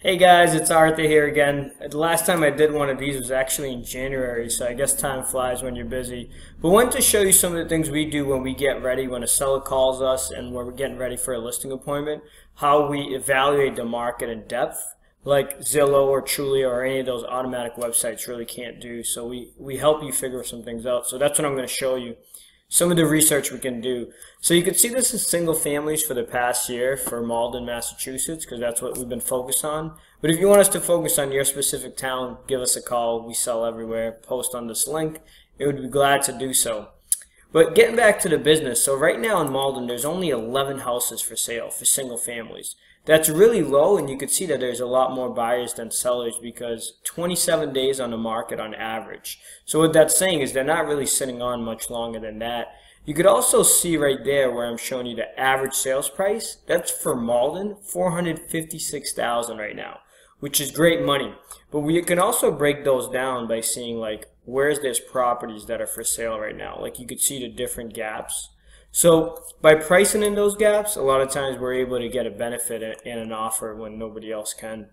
Hey guys, it's Arthur here again. The last time I did one of these was actually in January, so I guess time flies when you're busy. But wanted to show you some of the things we do when we get ready, when a seller calls us and when we're getting ready for a listing appointment, how we evaluate the market in depth, like Zillow or Trulia or any of those automatic websites really can't do. So we, we help you figure some things out. So that's what I'm going to show you some of the research we can do. So you can see this is single families for the past year for Malden, Massachusetts, because that's what we've been focused on. But if you want us to focus on your specific town, give us a call. We sell everywhere. Post on this link. It would be glad to do so. But getting back to the business, so right now in Malden, there's only 11 houses for sale for single families. That's really low, and you can see that there's a lot more buyers than sellers because 27 days on the market on average. So what that's saying is they're not really sitting on much longer than that. You could also see right there where I'm showing you the average sales price. That's for Malden, 456,000 right now, which is great money. But we can also break those down by seeing like where's there's properties that are for sale right now. Like you could see the different gaps. So by pricing in those gaps, a lot of times we're able to get a benefit in an offer when nobody else can.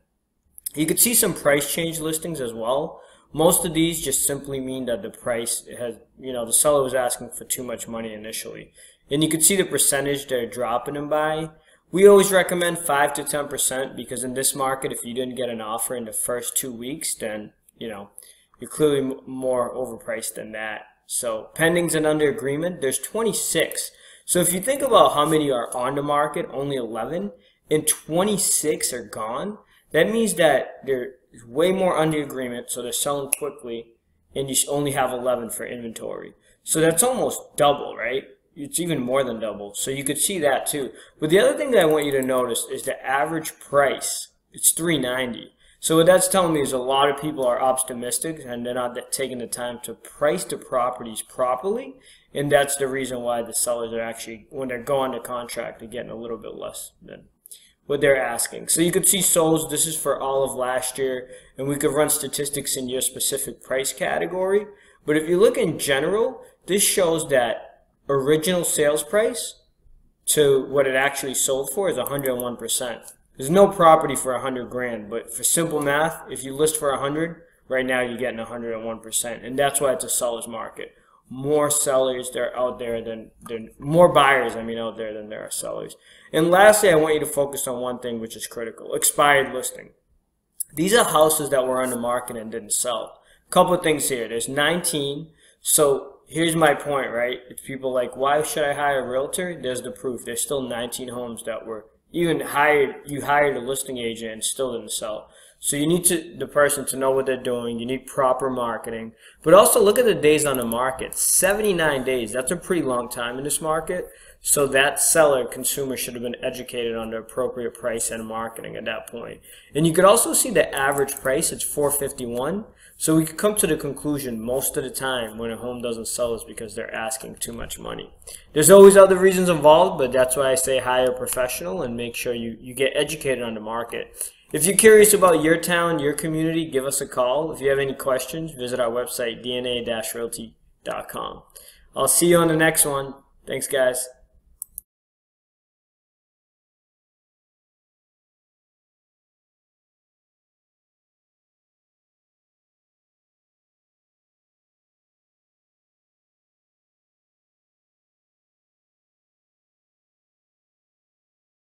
You could see some price change listings as well. Most of these just simply mean that the price has, you know, the seller was asking for too much money initially. And you can see the percentage they're dropping them by. We always recommend 5 to 10% because in this market, if you didn't get an offer in the first two weeks, then, you know, you're clearly more overpriced than that. So pendings and under agreement, there's 26. So if you think about how many are on the market, only 11, and 26 are gone, that means that there's way more under agreement, so they're selling quickly, and you only have 11 for inventory. So that's almost double, right? It's even more than double. So you could see that too. But the other thing that I want you to notice is the average price. It's 390. So what that's telling me is a lot of people are optimistic and they're not taking the time to price the properties properly. And that's the reason why the sellers are actually, when they're going to contract, they're getting a little bit less than what they're asking. So you could see souls, this is for all of last year, and we could run statistics in your specific price category. But if you look in general, this shows that original sales price to what it actually sold for is 101%. There's no property for a hundred grand, but for simple math, if you list for a hundred, right now you're getting 101%, and that's why it's a seller's market. More sellers there out there than, than more buyers, I mean, out there than there are sellers. And lastly, I want you to focus on one thing which is critical: expired listing. These are houses that were on the market and didn't sell. Couple of things here. There's 19. So here's my point, right? It's people like, why should I hire a realtor? There's the proof. There's still 19 homes that were even hired you hired a listing agent and still didn't sell. So you need to the person to know what they're doing. You need proper marketing, but also look at the days on the market. 79 days. That's a pretty long time in this market. So that seller consumer should have been educated on the appropriate price and marketing at that point. And you could also see the average price. It's 451. So we could come to the conclusion most of the time when a home doesn't sell is because they're asking too much money. There's always other reasons involved, but that's why I say hire a professional and make sure you, you get educated on the market. If you're curious about your town, your community, give us a call. If you have any questions, visit our website, dna-realty.com. I'll see you on the next one. Thanks, guys.